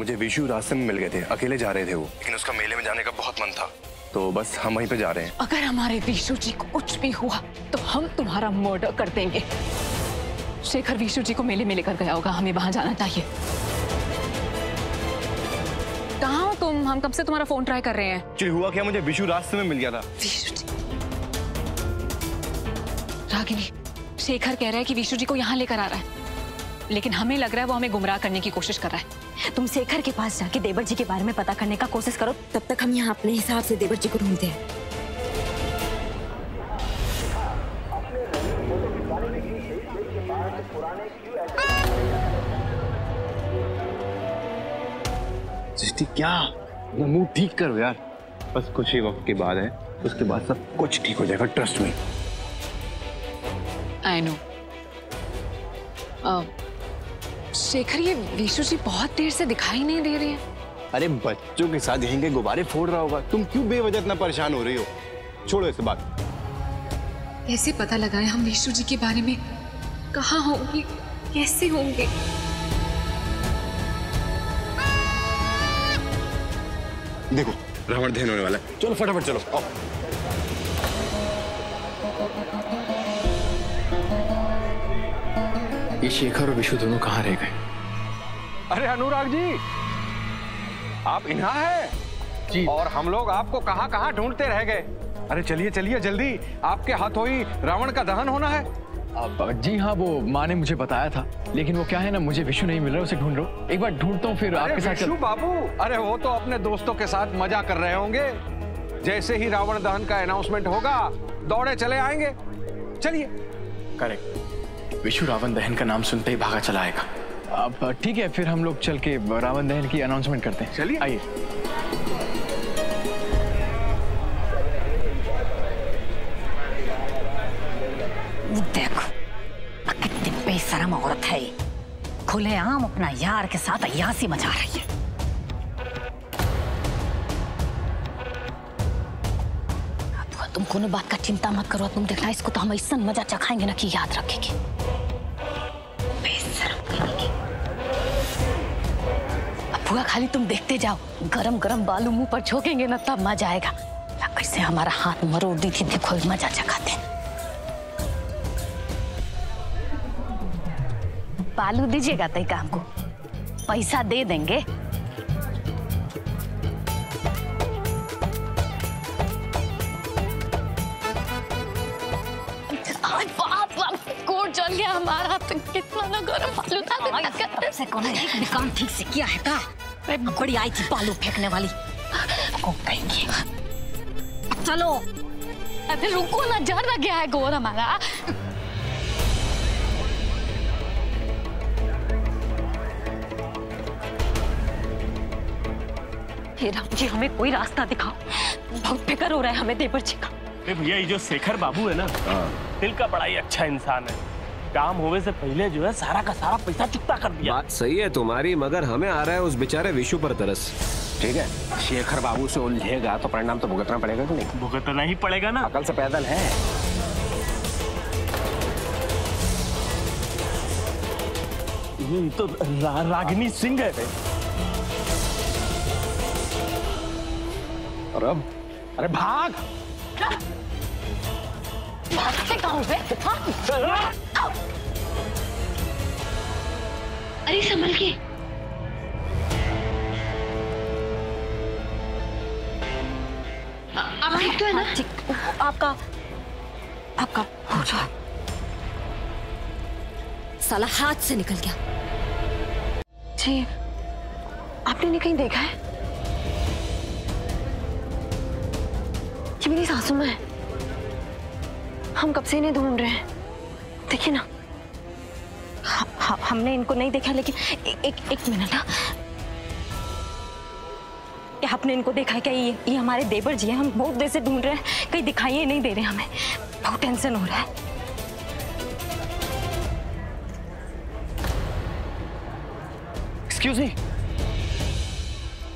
मुझे विशु रास्ते में मिल गए थे अकेले जा रहे थे वो। लेकिन उसका मेले में जाने का बहुत मन था। तो बस हम वहीं पे जा रहे हैं। अगर हमारे विशु जी को कुछ भी हुआ तो हम तुम्हारा मर्डर कर देंगे। शेखर विशु जी को मेले में लेकर गया होगा हमें वहाँ जाना चाहिए। कहाँ हो तुम? हम कब से तुम्हारा फ़ोन ट्राई कर रहे हैं? एक्चुअली हुआ क्या? मुझे विशु रास्ते में मिल गया था। विशु जी। रागिनी शेखर कह रहा है कि विशु जी को यहाँ लेकर आ रहा है। लेकिन हमें लग रहा है वो हमें गुमराह करने की कोशिश कर रहा है। तुम शेखर के पास जाके देवर जी के बारे में पता करने का कोशिश करो तब तक हम यहाँ अपने हिसाब से देवर जी को ढूंढते हैं। क्या? मुँह ठीक करो यार। बस कुछ ही वक्त के बाद है उसके बाद सब कुछ ठीक हो जाएगा ट्रस्ट में आई नो शेखर ये विशु जी बहुत देर से दिखाई नहीं दे रही है। अरे बच्चों के साथ यहीं के गुब्बारे फोड़ रहा होगा। तुम क्यों बेवजह इतना परेशान हो रही हो? छोड़ो इस बात। कैसे पता लगाए हम विशु जी के बारे में। कहा होंगे? कैसे होंगे? देखो रावण दहन होने वाला है। चलो फटाफट चलो आओ। ये शेखर और विशु दोनों कहाँ रह गए? अरे अनुराग जी आप इन्हा है? जी। और हम लोग आपको कहाँ कहाँ ढूंढते रह गए? अरे चलिए चलिए जल्दी। आपके हाथों ही रावण का दहन होना है। अब जी हाँ वो माँ ने मुझे बताया था। लेकिन वो क्या है ना मुझे विशु नहीं मिल रहा उसे ढूंढ रहा हूँ एक बार ढूंढता हूँ फिर आपके साथ विशु बाबू अरे वो तो अपने दोस्तों के साथ मज़ा कर रहे होंगे। जैसे ही रावण दहन का अनाउंसमेंट होगा दौड़े चले आएँगे। चलिए। करेक्ट विशु रावण दहन का नाम सुनते ही भागा चला आएगा। अब ठीक है फिर हम लोग चल के रावण दहन की अनाउंसमेंट करते हैं। चलिए। आइए। देखो कितनी बेशरम औरत है खुलेआम अपना यार के साथ अयासी मचा रही है। तुम कोनो बात का चिंता मत करो तुम देखना इसको तो हम ऐसा मज़ा चखाएँगे ना कि याद रखेगी। बुआ खाली तुम देखते जाओ। गरम गरम बालू मुँह पर छोकेंगे ना तब मज़ा आएगा। कैसे हमारा हाथ मरोड़ दी थी देखो मज़ा चखाते बालू दीजिएगा तय काम को पैसा दे देंगे। कोट जल गया हमारा। तो कितना ना गरम बालू था से कौन है? एक काम ठीक से किया है का बड़ी आई थी बालू फेंकने वाली। कौन कहेंगे। चलो। अरे रुको ना जर लग गया है गोर हमारा। हे राम जी हमें कोई रास्ता दिखाओ। बहुत फ़िक्र हो रहा है हमें देवर जी का। भैया ये जो शेखर बाबू है ना दिल का बड़ा ही अच्छा इंसान है। काम होने से पहले जो है सारा का सारा पैसा चुकता कर दिया। बात सही है तुम्हारी मगर हमें आ रहा है उस बेचारे विशु पर तरस। ठीक है? शेखर बाबू से उलझेगा तो परिणाम तो भुगतना पड़ेगा कि नहीं? भुगतना ही पड़ेगा ना। अकल से पैदल है। ये तो रा, रागिनी सिंह है और अब? अरे भाग! हाँ? अरे संभल के। आप ठीक तो है ना? ठीक। आपका आपका हो। साला हाथ से निकल गया। जी, आपने कहीं देखा है? ये मेरी सासू माँ है। हम कब से इन्हें ढूंढ रहे हैं? देखिए ना। हमने इनको नहीं देखा लेकिन ए, एक एक मिनट ना। क्या आपने इनको देखा है क्या? ये ये हमारे देवर जी हैं हम बहुत देर से ढूंढ रहे हैं। कहीं दिखाई ही नहीं दे रहे हमें। बहुत टेंशन हो रहा है। एक्सक्यूज मी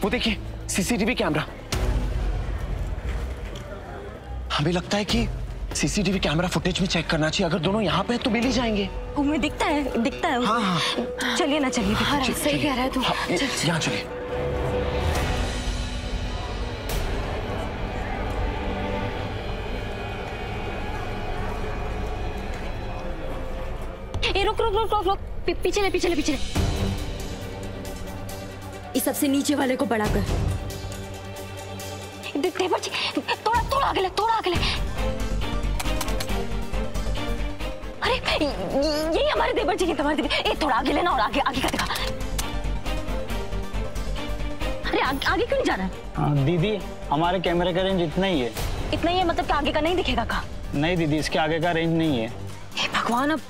वो देखिए सीसीटीवी कैमरा हमें लगता है कि सीसीटीवी कैमरा फुटेज में चेक करना चाहिए। अगर दोनों यहाँ पे हैं तो मिल ही जाएँगे। तुम्हें दिखता है दिखता है। हाँ, हाँ। चलिए ना चलिए। हाँ, सही कह रहा है तू। हाँ। यहाँ चलिए। रुक रुक रुक रुक रुक। पीछे ले पीछे ले पीछे ले। इस सबसे नीचे वाले को बड़ा कर थोड़ा थोड़ा आगे ले थोड़ा आगे यही हमारे देवर जी की तुम्हारे देवर ए थोड़ा आगे लेना और आगे आगे का दिखा। अरे आगे, आगे क्यों नहीं जा रहा है हाँ, दीदी हमारे कैमरे का रेंज इतना ही है। इतना ही है मतलब कि आगे का नहीं दिखेगा का? नहीं दीदी इसके आगे का रेंज नहीं है। हे भगवान अब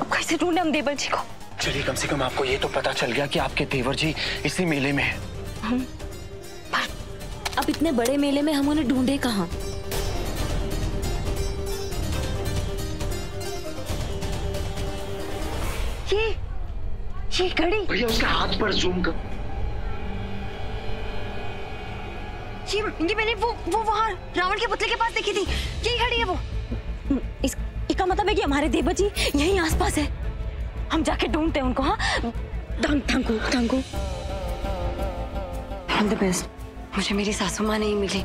अब कैसे ढूंढे हम देवर जी को? चलिए कम से कम आपको ये तो पता चल गया कि आपके देवर जी इसी मेले में हैं। अब इतने बड़े मेले में हम उन्हें ढूंढे कहाँ? ये घड़ी भैया उसके हाथ पर जूम कर। ये ये मैंने वो वो वहाँ रावण के पुतले के पास देखी थी। यही घड़ी है वो। इस इसका मतलब है कि हमारे देवर जी यहीं आसपास है। हम जाके ढूंढते हैं उनको हाँ? Thank you thank you the best मुझे मेरी सासू माँ नहीं मिली।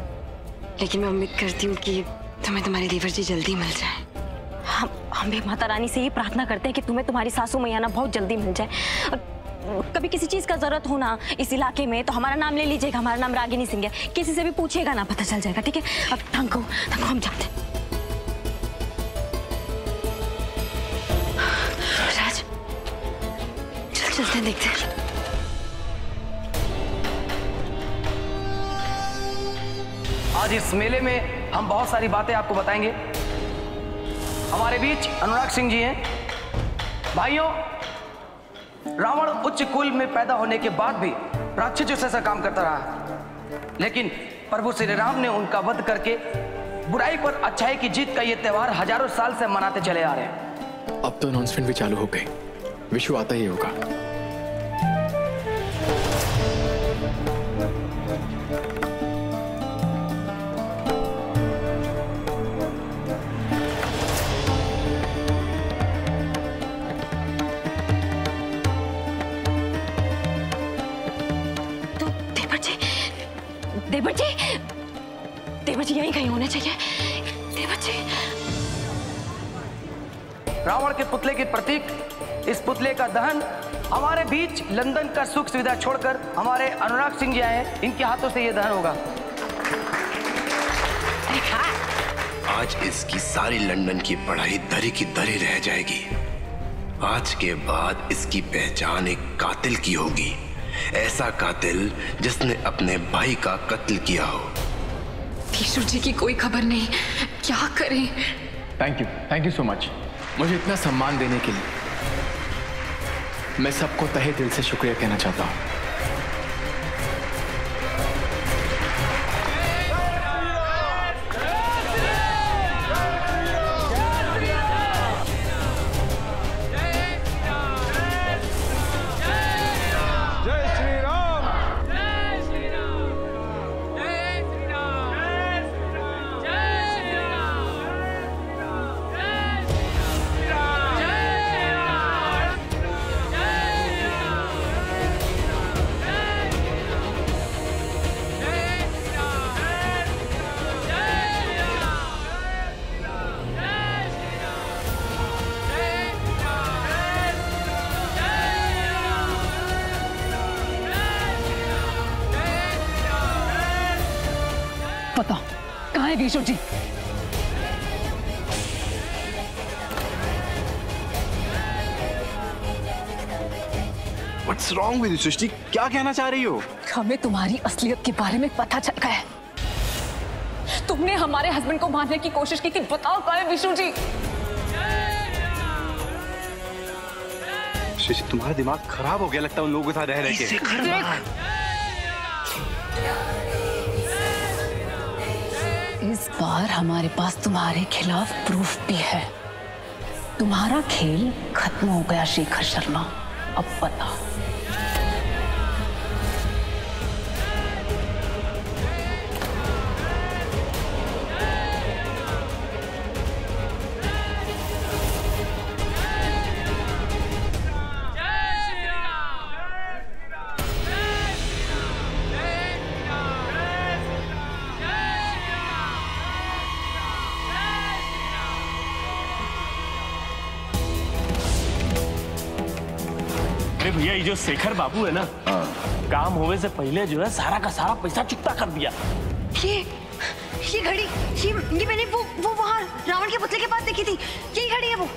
लेकिन मैं उम्मीद करती हूँ कि तुम्हें तुम्हारे देवर जी जल्दी मिल जाए। हम हम भी माता रानी से ये प्रार्थना करते हैं कि तुम्हें तुम्हारी सासू मैया ना बहुत जल्दी मिल जाए। कभी किसी चीज़ का ज़रूरत हो ना इस इलाके में तो हमारा नाम ले लीजिएगा, हमारा नाम रागिनी सिंह है। किसी से भी पूछिएगा ना, पता चल जाएगा, ठीक है? अब थैंक यू थैंक हम जाते हैं। राज, चल, चलते हैं, देखते हैं। आज इस मेले में हम बहुत सारी बातें आपको बताएँगे। हमारे बीच अनुराग सिंह जी हैं। भाइयों, रावण उच्च कुल में पैदा होने के बाद भी राक्षस जैसा काम करता रहा। लेकिन प्रभु श्री राम ने उनका वध करके बुराई पर अच्छाई की जीत का यह त्यौहार हज़ारों साल से मनाते चले आ रहे हैं। अब तो अनाउंसमेंट भी चालू हो गए विश्व आता ही होगा। देवर जी यहीं कहीं होने चाहिए। देवर जी रावण के पुतले के प्रतीक इस पुतले का दहन हमारे बीच लंदन का सुख सुविधा छोड़कर हमारे अनुराग सिंह जी आए इनके हाथों से ये दहन होगा। आज इसकी सारी लंदन की पढ़ाई दरी की दरी रह जाएगी। आज के बाद इसकी पहचान एक कातिल की होगी। ऐसा कातिल जिसने अपने भाई का कत्ल किया हो। ईश्वर जी की कोई खबर नहीं। क्या करें? Thank you thank you so much मुझे इतना सम्मान देने के लिए मैं सबको तहे दिल से शुक्रिया कहना चाहता हूँ। है ईश्वर जी। What's wrong with you, सृष्टि क्या कहना चाह रही हो? हमें तुम्हारी असलियत के बारे में पता चल गया है। तुमने हमारे हस्बैंड को मारने की कोशिश की थी। बताओ कहाँ है विष्णु जी? सृष्टि तुम्हारा दिमाग खराब हो गया लगता है उन लोगों के साथ रह रह के इस बार हमारे पास तुम्हारे खिलाफ प्रूफ भी है। तुम्हारा खेल खत्म हो गया, शेखर शर्मा। अब पता भैया ये जो शेखर बाबू है ना काम होने से पहले जो है सारा का सारा पैसा चुकता कर दिया। ये ये घड़ी ये ये मैंने वो वो वहाँ रावण के पुतले के पास देखी थी। यही घड़ी है वो।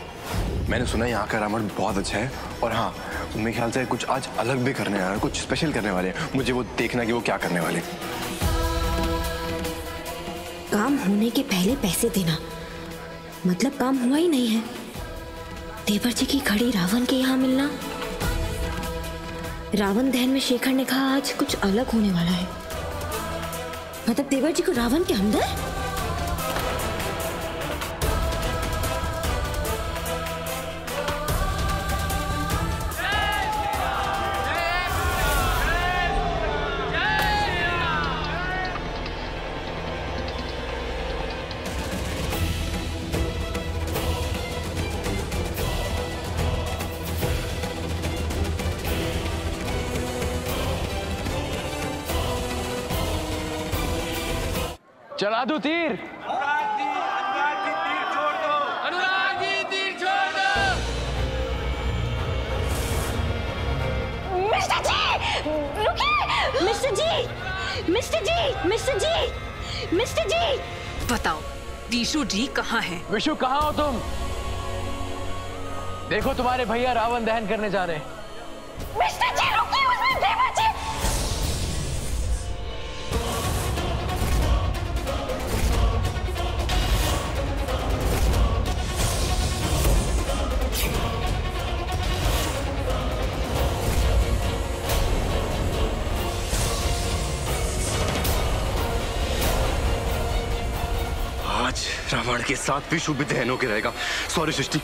मैंने सुना यहाँ का रावण बहुत अच्छा है और हाँ मेरे ख्याल से कुछ आज अलग भी करने वाले हैं कुछ स्पेशल करने वाले हैं। मुझे वो देखना कि वो क्या करने वाले। काम होने के पहले पैसे देना। मतलब काम हुआ ही नहीं है। देवर जी की घड़ी रावण के यहाँ मिलना। रावण दहन में शेखर ने कहा, आज कुछ अलग होने वाला है। मतलब देवर जी को रावण के अंदर? जी मिस्टर जी मिस्टर जी मिस्टर जी। बताओ विशु जी कहाँ हैं? विशु कहाँ हो तुम? देखो तुम्हारे भैया रावण दहन करने जा रहे हैं। मिस्टर रावण के साथ भी शुभ दहनों के रहेगा। सॉरी सृष्टि।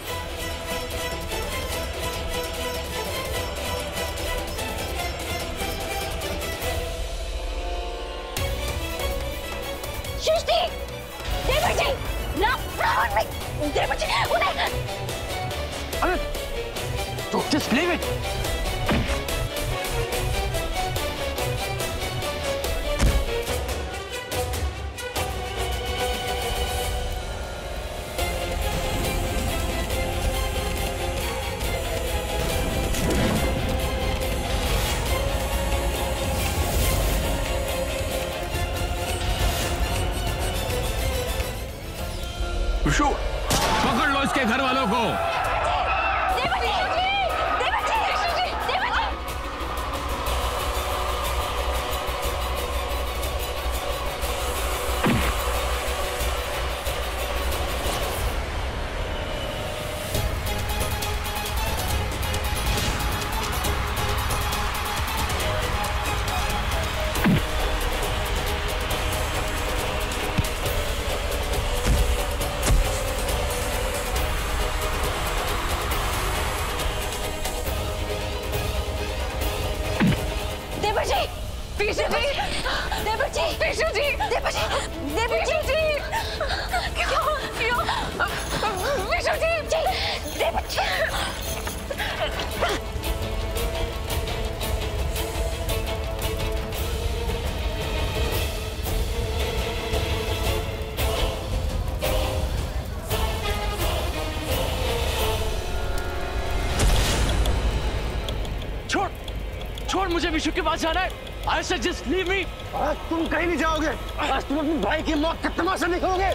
मुझे विशु के पास जाना है। आई से जस्ट लीव मी आज तुम कहीं नहीं जाओगे आज तुम अपने भाई की मौत का तमाशा देखोगे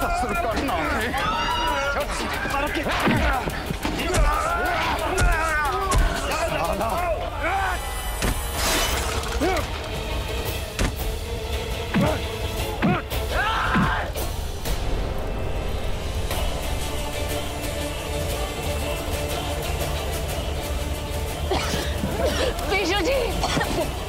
ससुर का नाम है विशु जी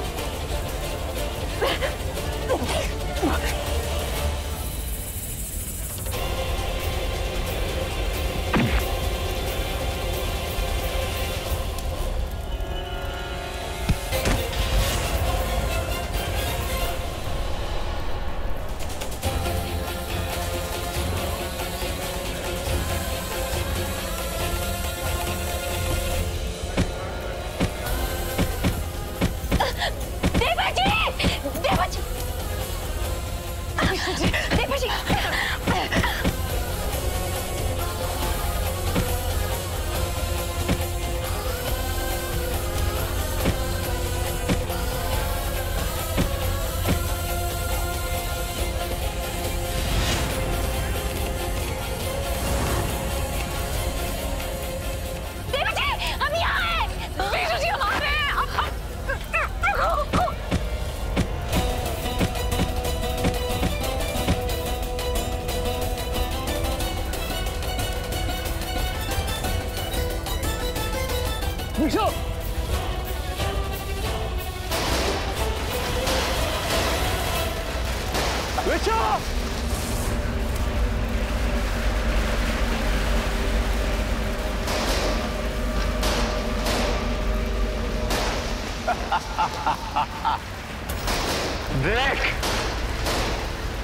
देख।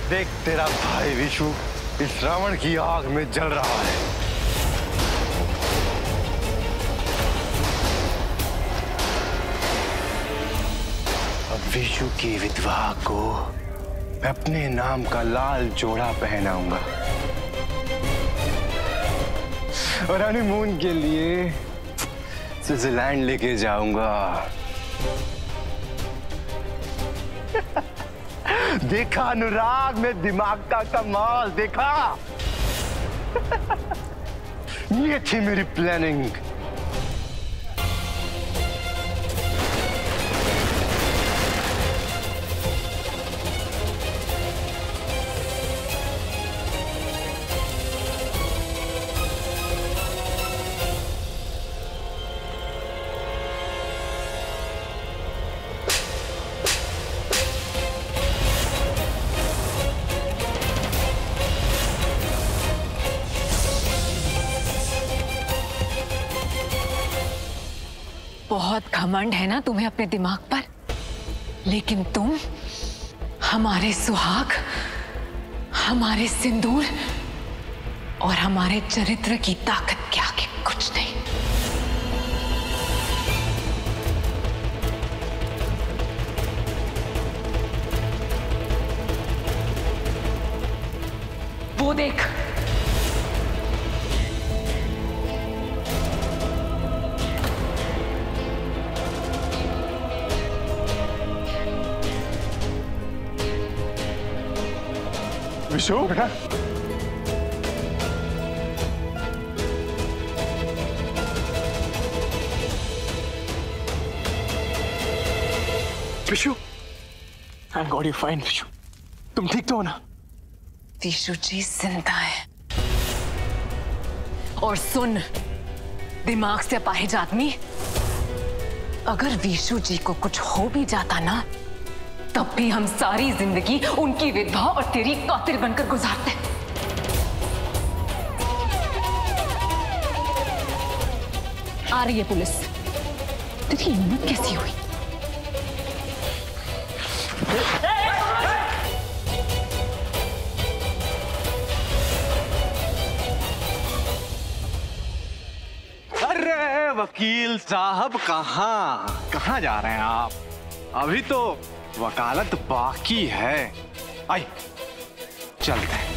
देख तेरा भाई विशु इस रावण की आग में जल रहा है। अब विशु की विधवा को मैं अपने नाम का लाल जोड़ा पहनाऊँगा। और हनीमून के लिए स्विट्जरलैंड लेके जाऊँगा। देखा अनुराग, में दिमाग का कमाल, देखा। ये थी मेरी प्लानिंग घमंड है ना तुम्हें अपने दिमाग पर? लेकिन तुम, हमारे सुहाग, हमारे सिंदूर और हमारे चरित्र की ताकत के आगे कुछ नहीं। वो देख विशु बेटा Vishu? Thank God you fine Vishu. तुम ठीक तो हो ना? विशु जी ज़िंदा है। और सुन दिमाग से अपाहिज आदमी अगर विशु जी को कुछ हो भी जाता ना तब भी हम सारी ज़िंदगी उनकी विधवा और तेरी कातिल बनकर गुजारते आ रही है पुलिस। तेरी हिम्मत कैसी हुई? अरे, वकील साहब, कहाँ? कहाँ जा रहे हैं आप? अभी तो वकालत बाकी है। आई चलते हैं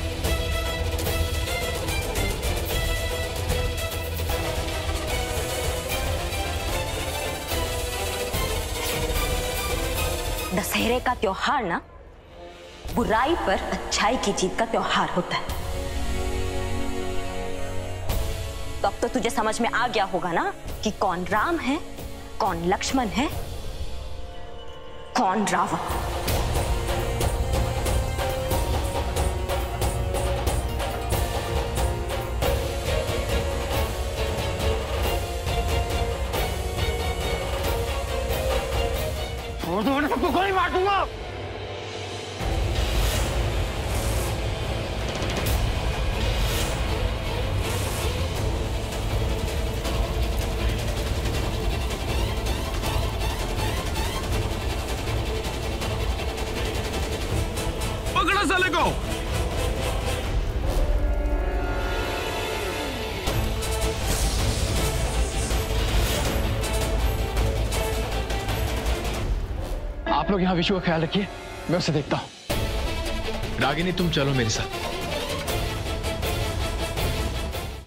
दशहरे का त्योहार ना, बुराई पर अच्छाई की जीत का त्योहार होता है। तो अब तो तुझे समझ में आ गया होगा ना कि कौन राम है, कौन लक्ष्मण है कौन रावण सबको गोली मार दूँगा। लोग यहाँ विशु का ख्याल रखिए। मैं उसे देखता हूँ। रागिनी, तुम चलो मेरे साथ।